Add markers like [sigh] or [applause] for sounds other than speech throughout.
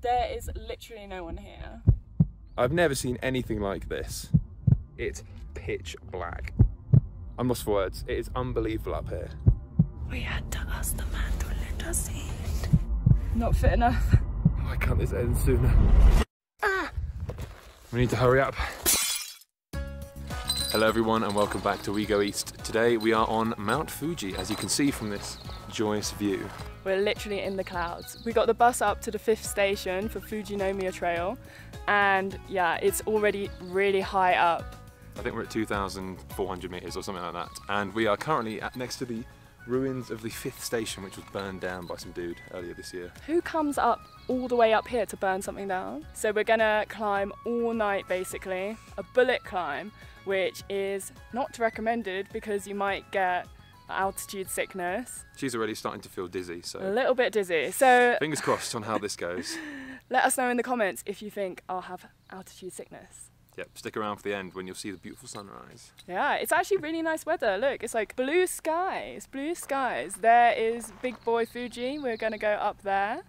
There is literally no one here. I've never seen anything like this. It's pitch black. I'm lost for words. It is unbelievable up here. We had to ask the man to let us in. Not fit enough. Why can't this end sooner? Ah! We need to hurry up. Hello everyone and welcome back to We Go East. Today we are on Mount Fuji as you can see from this joyous view. We're literally in the clouds. We got the bus up to the fifth station for Fujinomiya Trail and yeah, it's already really high up. I think we're at 2,400 metres or something like that and we are currently at, next to the ruins of the fifth station which was burned down by some dude earlier this year. Who comes up all the way up here to burn something down? So we're gonna climb all night basically, a bullet climb which is not recommended because you might get altitude sickness. She's already starting to feel dizzy, so A little bit dizzy. So fingers crossed on how this goes. [laughs] let us know in the comments if you think I'll have altitude sickness. Yep, stick around for the end when you'll see the beautiful sunrise. Yeah, it's actually really nice weather. Look, it's like blue skies, blue skies. There is Big Boy Fuji. We're gonna go up there.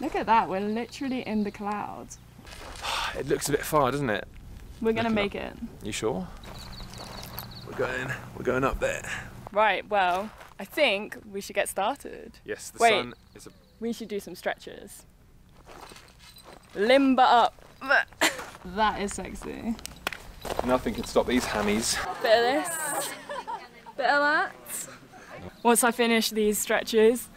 Look at that, we're literally in the clouds. [sighs] It looks a bit far, doesn't it? We're gonna Looking make it. You sure? We're going, we're going up there. Right, well, I think we should get started. Yes, the Wait. sun is a We should do some stretches. Limber up. [laughs] that is sexy. Nothing can stop these hammies. Bit of this, bit of that. Once I finish these stretches,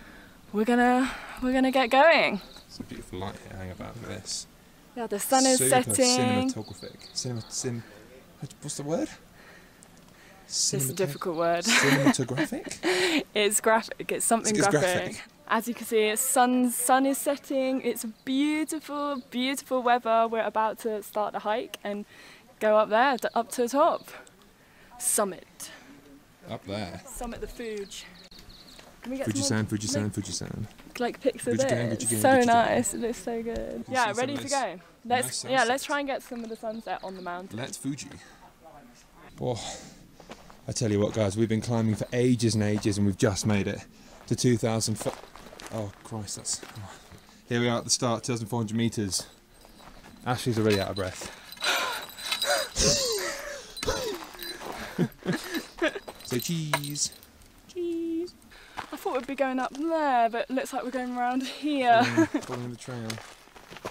we're gonna we're gonna get going. It's a beautiful light here. Hang about look at this. Yeah, the sun is Super setting. Cinematographic. Cinema, sim, what's the word? It's a difficult word. Cinematographic? [laughs] It's graphic. It's something It's graphic. graphic. As you can see, sun sun is setting. It's beautiful, beautiful weather. We're about to start the hike and go up there, up to the top. Summit. Up there. Summit the Fuji. Can we get Fuji some San, Fuji San, Fuji San. like pics of it? So nice. It looks so good. Yeah, ready to nice- go. Let's nice yeah, let's try and get some of the sunset on the mountain. Let's Fuji. Oh, I tell you what, guys, we've been climbing for ages and ages, and we've just made it to 2,000 foot. Oh Christ, that's. Here we are at the start, 2,400 meters. Ashley's already out of breath. [laughs] Say cheese. Cheese. I thought we'd be going up there, but it looks like we're going around here. Following, [laughs] following the trail.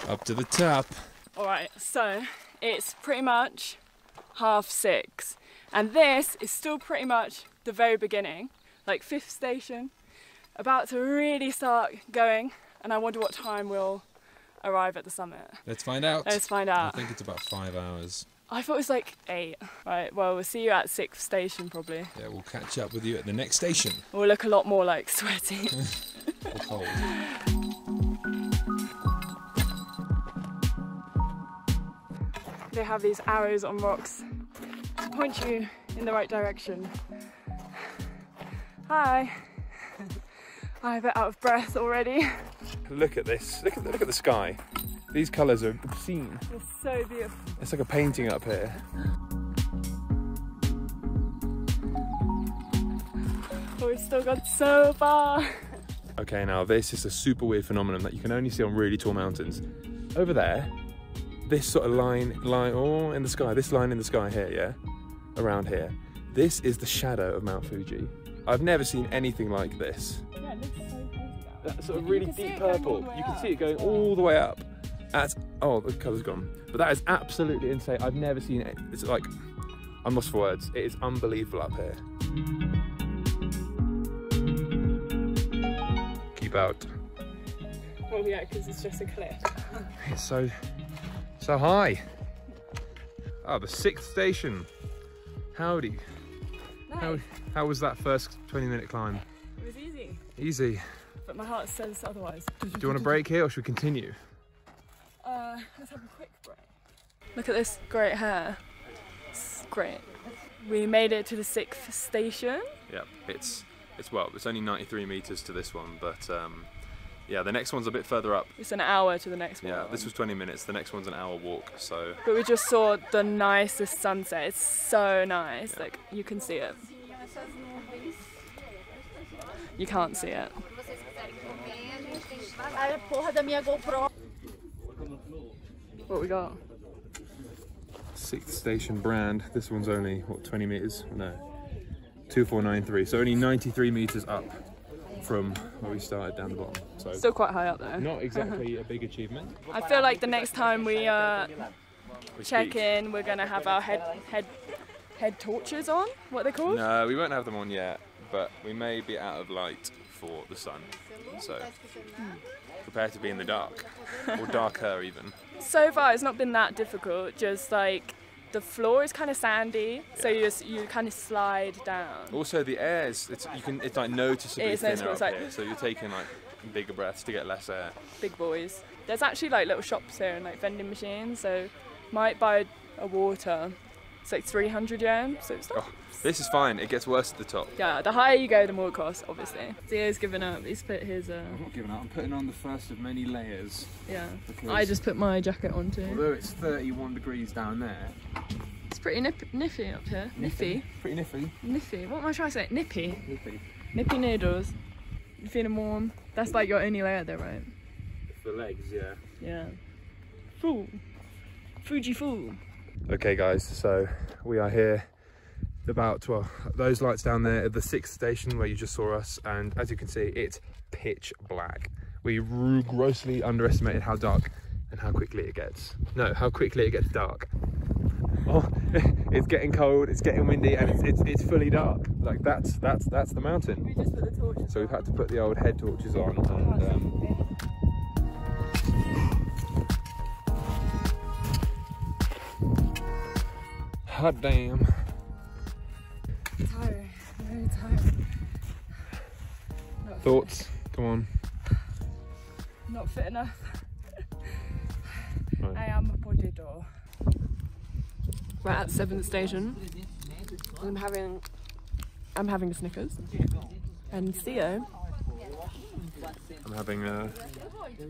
Up to the top. Alright, so it's pretty much half six. And this is still pretty much the very beginning, like fifth station, about to really start going. And I wonder what time we'll arrive at the summit. Let's find out. Let's find out. I think it's about five hours. I thought it was like eight. Right, well, we'll see you at sixth station probably. Yeah, we'll catch up with you at the next station. We'll look a lot more like sweaty. [laughs] Cold. they have these arrows on rocks point you in the right direction. Hi. I'm a bit out of breath already. Look at this. Look at the, look at the sky. These colours are obscene. It's so beautiful. It's like a painting up here. But we've still got so far. Okay, now this is a super weird phenomenon that you can only see on really tall mountains. Over there, this sort of line, line, oh, in the sky, this line in the sky here, yeah, around here. This is the shadow of Mount Fuji. I've never seen anything like this. Yeah, it looks so crazy. That sort of really deep it going all purple. You can see it going all the way up. That's oh, the colour's gone. But that is absolutely insane. I've never seen it. It's like I'm lost for words. It is unbelievable up here. Keep out. Well, yeah, because it's just a cliff. It's so so high. Oh, the sixth station. Howdy. How, Nice. how was that first 20 minute climb? It was easy, Easy. but my heart says otherwise. Do you want a break here or should we continue? Uh, let's have a quick break. Look at this great hair. It's great. We made it to the sixth station. Yep, it's it's well, it's only 93 meters to this one, but um, yeah, the next one's a bit further up. It's an hour to the next one. Yeah, this was 20 minutes. The next one's an hour walk. So But we just saw the nicest sunset. It's so nice. Yeah. Like you can see it. You can't see it. A porra da minha GoPro. What we got? Sixth station brand. This one's only, what, 20 meters? No. 2493. So only 93 meters up from where we started down the bottom. So Still quite high up there. not exactly [laughs] a big achievement. I feel like the next time we uh, check in, we're gonna have our head head head torches on. What are they called? No, we won't have them on yet, but we may be out of light for the sun. So prepare to be in the dark, or darker even. So far, it's not been that difficult. Just like the floor is kind of sandy, so you just, you kind of slide down. Also, the air is it's you can it's like noticeably It thinner noticeable, up like- here, so you're taking like bigger breaths to get less air. Big boys. There's actually like little shops here and like vending machines, so might buy a water. It's like 300 yen, so it's not. Oh, this is fine. It gets worse at the top. Yeah, the higher you go, the more it costs, obviously. Theo's given up. He's put his. Uh, I'm not giving up. I'm putting on the first of many layers. yeah. I just put my jacket on too. although it's 31 degrees down there, It's pretty nip- nippy up here. Nippy. pretty nippy. Nippy. What am I trying to say? Nippy. Nippy. Nippy noodles. You feeling warm? That's like your only layer there, right? The legs, yeah. Yeah. Full. Fuji full. Okay, guys, so we are here about, well, those lights down there at the sixth station where you just saw us, and as you can see, it's pitch black. We grossly underestimated how dark and how quickly it gets. No, how quickly it gets dark. Oh, [laughs] it's getting cold, it's getting windy, and it's, it's, it's fully dark. Like, that's, that's, that's the mountain. We just put the torches So we've had to put the old head torches on, and um, hot damn. Tired. Very tired. Not Thoughts? Come on. Fit, not fit enough. Right. I am a potato. We're at seventh station. I'm having I'm having a Snickers. And Theo, I'm having a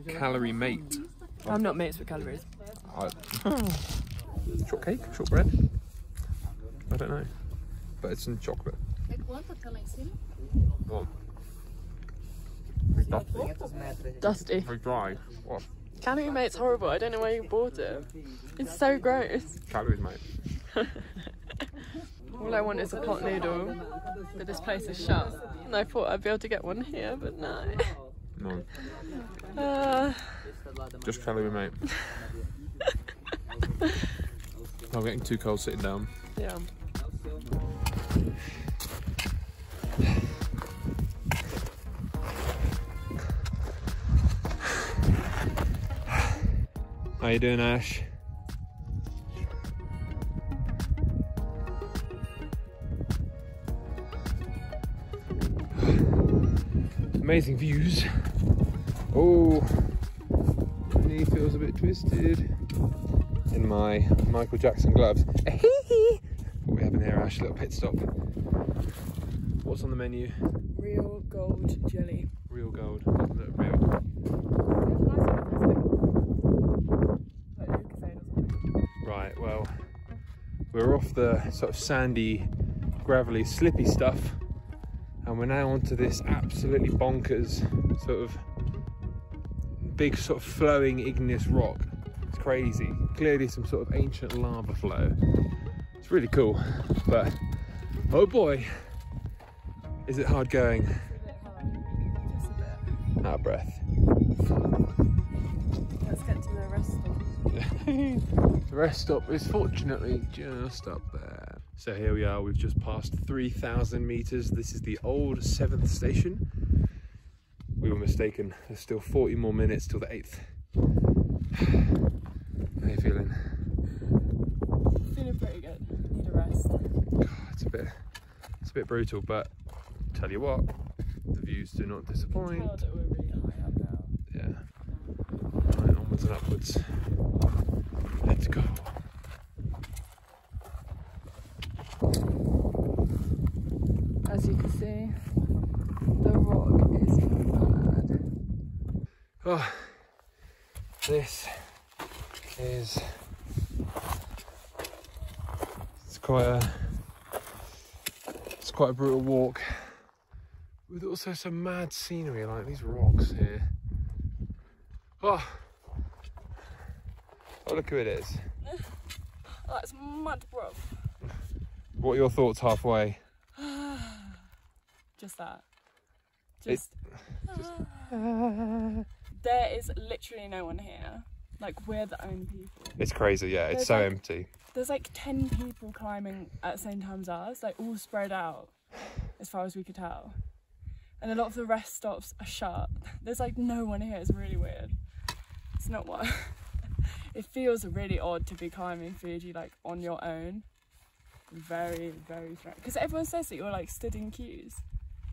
calorie mate. I'm not mates with calories. I, [laughs] shortcake? Shortbread? I don't know. But it's in chocolate. É quanto tá lá em cima? What? Dusty. Very dry. What? Calorie mate's horrible. I don't know why you bought it. It's so gross. Calories, mate. [laughs] All I want is a pot noodle, but this place is shut. And I thought I'd be able to get one here, but no. No. [laughs] Uh, Just calorie, mate. [laughs] I'm getting too cold sitting down. yeah. How you doing, Ash? Amazing views. Oh, knee feels a bit twisted in my Michael Jackson gloves. [laughs] what we have in here, Ash? Little pit stop. What's on the menu? Real gold jelly. Real gold. Look, real. Right, well, we're off the sort of sandy, gravelly, slippy stuff, and we're now onto this absolutely bonkers sort of big, sort of flowing igneous rock. It's crazy. Clearly, some sort of ancient lava flow. It's really cool, but oh boy, is it hard going? Out of breath. Let's get to the rest stop. [laughs] the rest stop is fortunately just up there. So here we are, we've just passed 3,000 meters. This is the old seventh station. We were mistaken, there's still 40 more minutes till the eighth. [sighs] How are you feeling? Pretty good. Need a rest. God, it's a bit, it's a bit brutal, but tell you what, the views do not disappoint. Now that we're really high up now. Yeah. Right, onwards and upwards. Let's go. As you can see, the rock is bad. Oh, this is it's quite a it's quite a brutal walk with also some mad scenery like these rocks here. Oh, Oh, look who it is. [laughs] That's mad, bro. What are your thoughts halfway? [sighs] Just that. Just. [sighs] [sighs] there is literally no one here. Like we're the only people. It's crazy, yeah. It's so like- empty. There's like ten people climbing at the same time as us, like all spread out, as far as we could tell. And a lot of the rest stops are shut. There's like no one here. It's really weird. It's not what. [laughs] it feels really odd to be climbing Fuji like on your own. Very, very strange. Because everyone says that you're like stood in queues,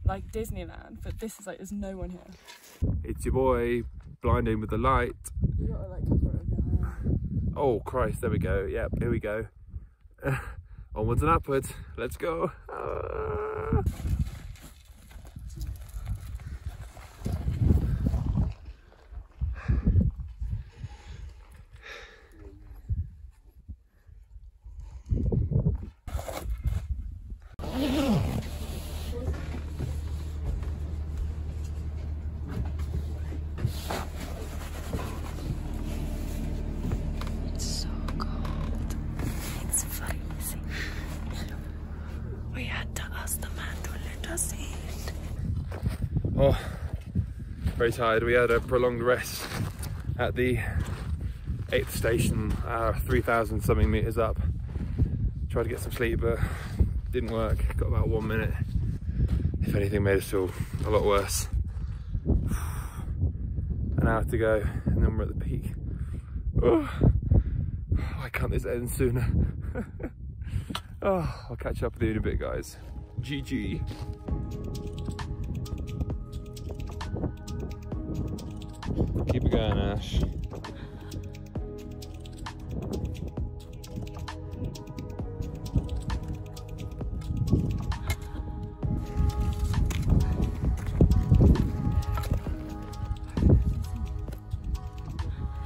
like Disneyland, but this is like there's no one here. It's your boy, blinding with the light. Oh Christ, there we go. Yep, here we go. [laughs] Onwards and upwards. Let's go. Ah. It's so cold. It's freezing. We had to ask the man to let us eat. Oh, very tired. We had a prolonged rest at the eighth station, uh, 3,000 something meters up. Tried to get some sleep, but didn't work. Got about one minute. If anything, made us feel a lot worse. An hour to go, and then we're at the peak. Oh, why can't this end sooner? [laughs] oh, I'll catch up with you in a bit, guys. GG.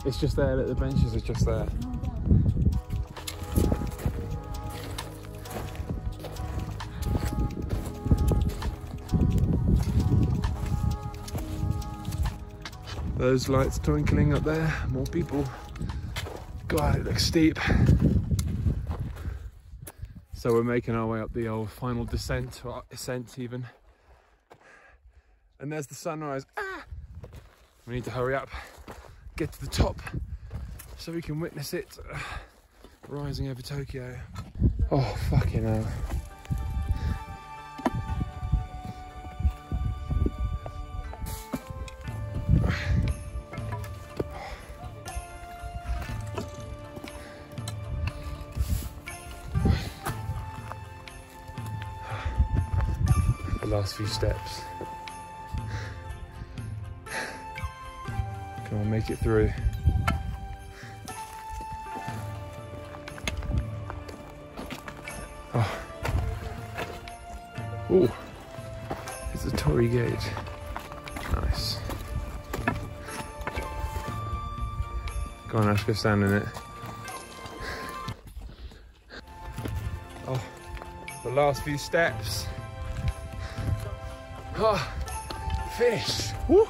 It's just there, the benches are just there. Those lights twinkling up there, more people. God, it looks steep. So we're making our way up the old final descent, or ascent even. And there's the sunrise. Ah! We need to hurry up, get to the top, so we can witness it rising over Tokyo. Oh, fucking hell. Last few steps. Come on, make it through. Oh. Ooh. It's a torii gate. Nice. Go on, Ash, go stand in it. Oh, the last few steps. Oh, fish. Woo.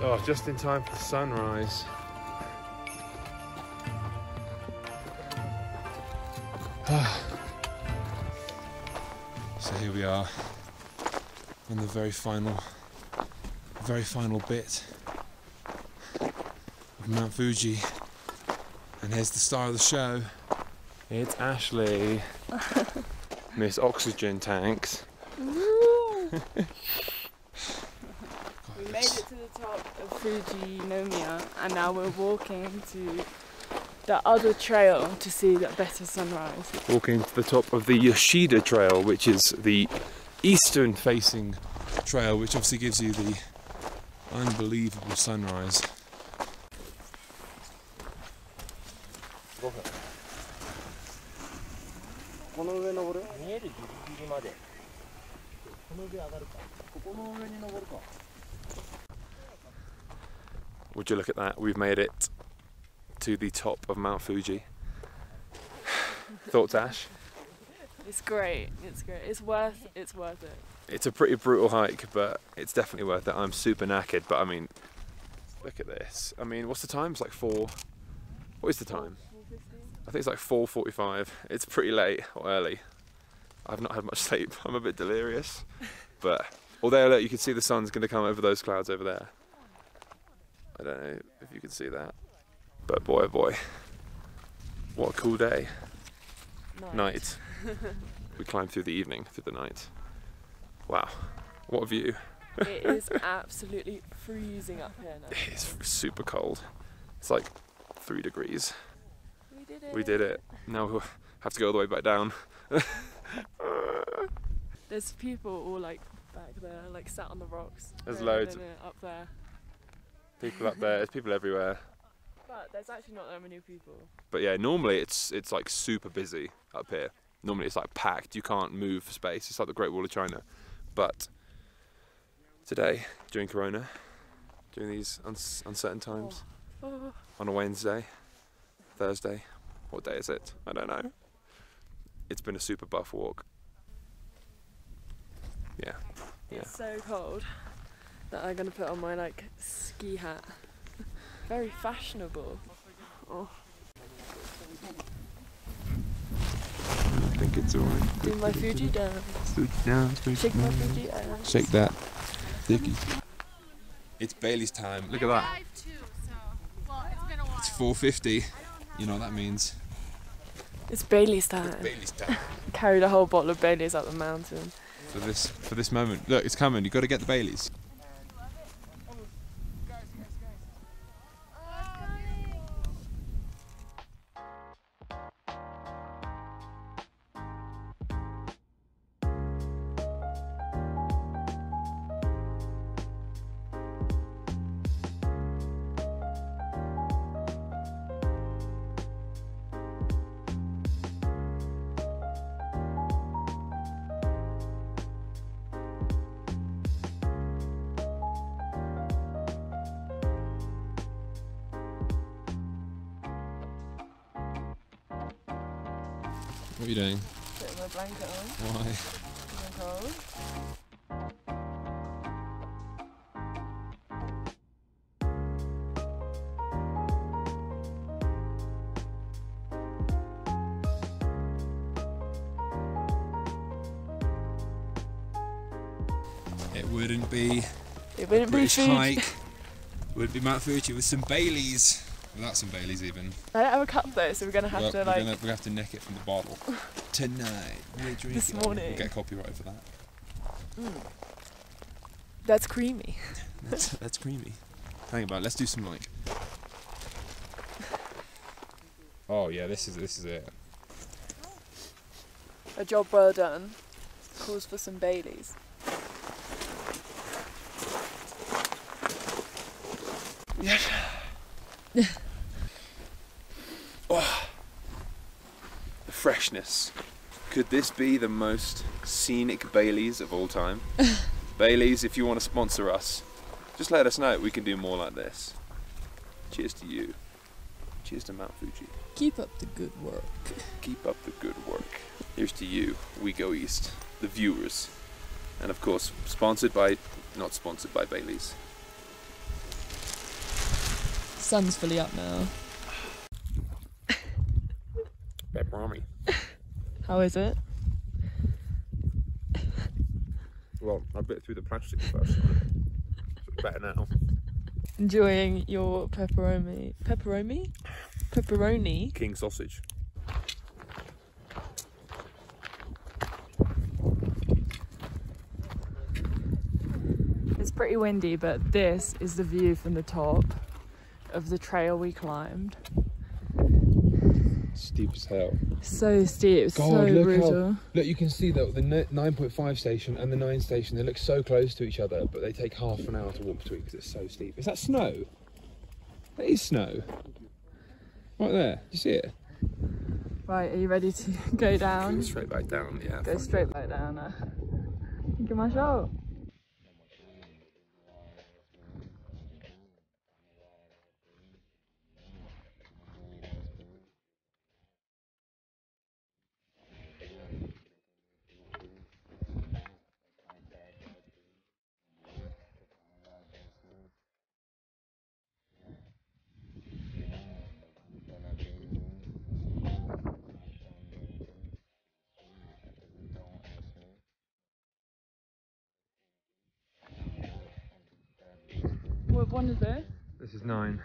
Oh, just in time for the sunrise. Ah. so here we are on the very final, very final bit of Mount Fuji. And here's the star of the show. It's Ashley. [laughs] Miss Oxygen Tanks. [laughs] We made it to the top of Fujinomiya and now we're walking to the other trail to see the better sunrise. Walking to the top of the Yoshida Trail, which is the eastern facing trail, which obviously gives you the unbelievable sunrise. 登る見えるギリギリまでこの上上がるかここの上に登るか Would you look at that? We've made it to the top of Mount Fuji. [sighs] Thoughts, Ash? It's great. It's great. It's worth. It's worth it. It's a pretty brutal hike, but it's definitely worth it. I'm super knackered, but I mean, look at this. I mean, what's the time? It's like four. What is the time? I think it's like 4:45. It's pretty late or early. I've not had much sleep. [laughs] I'm a bit delirious, but although look, you can see the sun's going to come over those clouds over there. I don't know if you can see that, but boy, oh boy, what a cool day. Night. we climbed through the evening, through the night. Wow, what a view. it is absolutely freezing up here now. It's super cold. It's like three degrees. We did it. We did it. Now we'll have to go all the way back down. [laughs] There's people all like back there, like sat on the rocks. There's loads. up there. People up there, there's people everywhere. But there's actually not that many people. But yeah, normally it's it's like super busy up here. Normally it's like packed. You can't move for space. It's like the Great Wall of China. But today, during Corona, during these uncertain times, oh. oh, on a Wednesday, Thursday, what day is it? I don't know. It's been a super buff walk. Yeah. Yeah. it's so cold that I'm gonna put on my like ski hat. [laughs] Very fashionable. Oh, I think it's alright. do my Fuji dance. down, Shake my Fuji ass. Shake that. Dicky. It's Bailey's time. Look at that. Drive so well, it's been a while. It's 4.50. You know what that means. It's Bailey's time. Bailey's time. [laughs] Carried a whole bottle of Bailey's up the mountain. For this for this moment. Look, it's coming. You've got to get the Baileys. What are you doing? Put my blanket on. Why? I'm cold. It wouldn't be It wouldn't be food. hike. Would be Mount Fuji with some Baileys. Without some Baileys even. I don't have a cup though, so we're gonna have Well, to we're like. gonna we have to nick it from the bottle. [laughs] Tonight we're drinking. This morning. We'll get copyright for that. Mm. That's creamy. [laughs] That's, that's creamy. Hang about. Let's do some like. Oh yeah, this is this is it. A job well done. Calls for some Baileys. The [laughs] freshness. Could this be the most scenic Baileys of all time? [laughs] Baileys, if you want to sponsor us, just let us know. We can do more like this. Cheers to you. Cheers to Mount Fuji. Keep up the good work. Keep up the good work. Here's to you, We Go East, the viewers. And of course, sponsored by, not sponsored by Bailey's. Sun's fully up now. How is it? Well, I bit through the plastic first. so it's better now. Enjoying your pepperoni. Pepperoni? Pepperoni? King sausage. It's pretty windy, but this is the view from the top of the trail we climbed steep as hell. So steep, God, so look brutal. How, look, you can see that the 9.5 station and the 9 station, they look so close to each other, but they take half an hour to walk between because it's so steep. Is that snow? That is snow. Right there, do you see it? Right, are you ready to [laughs] go down? Go straight back down, yeah. Go straight back down. Uh, give my shot. What one is it? This is nine.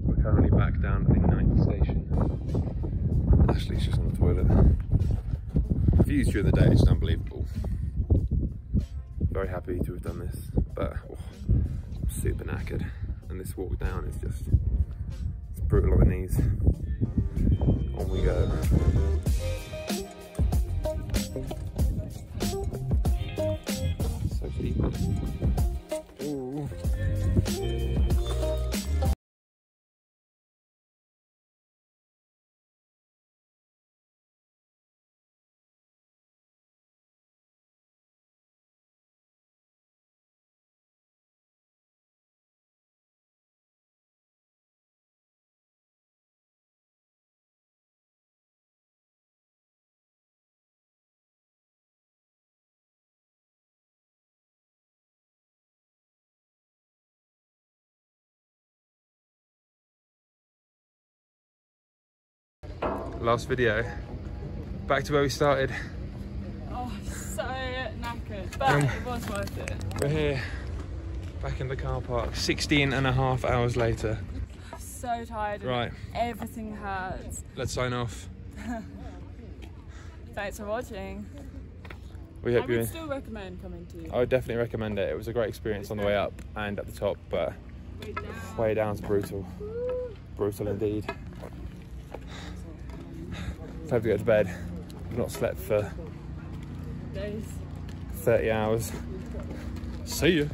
We're currently back down at the ninth station. Ashley's just on the toilet. Views during the day is just unbelievable. Very happy to have done this, but oh, I'm super knackered. And this walk down is just it's brutal on the knees. On we go. Last video. Back to where we started. Oh, so knackered, but Um, it was worth it. We're here, back in the car park, 16 and a half hours later. So tired. Right. Everything hurts. Let's sign off. [laughs] Thanks for watching. We I hope you. would still recommend coming to I would definitely recommend it. It was a great experience on the way up and at the top, but Way Down. way down's brutal. Brutal indeed. Time to go to bed. I've not slept for Days. 30 hours. See you.